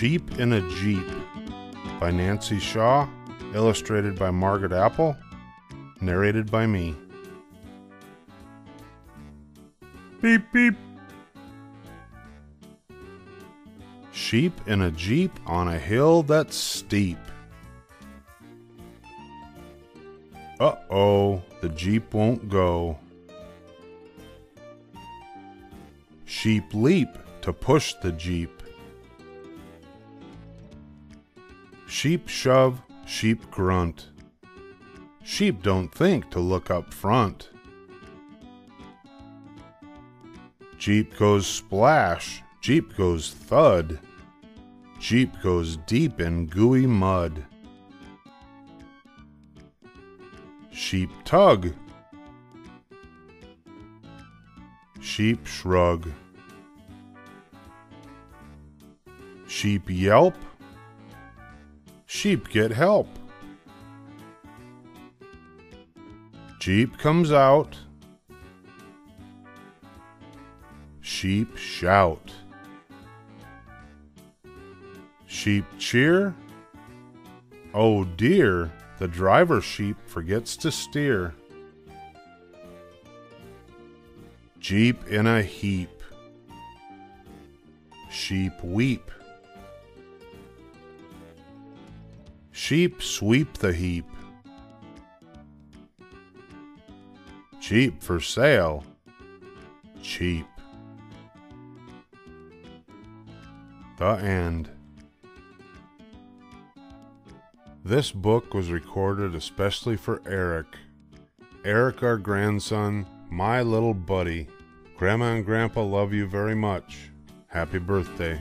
Sheep in a Jeep by Nancy Shaw, illustrated by Margaret Apple, narrated by me. Beep beep. Sheep in a Jeep on a hill that's steep. Uh oh, the Jeep won't go. Sheep leap to push the Jeep. Sheep shove, sheep grunt. Sheep don't think to look up front. Jeep goes splash, Jeep goes thud. Jeep goes deep in gooey mud. Sheep tug. Sheep shrug. Sheep yelp. Sheep get help. Jeep comes out. Sheep shout. Sheep cheer. Oh dear, the driver sheep forgets to steer. Jeep in a heap. Sheep weep. Sheep sweep the heap. Jeep for sale. Cheap. The end. This book was recorded especially for Eric. Eric, our grandson, my little buddy. Grandma and Grandpa love you very much. Happy birthday.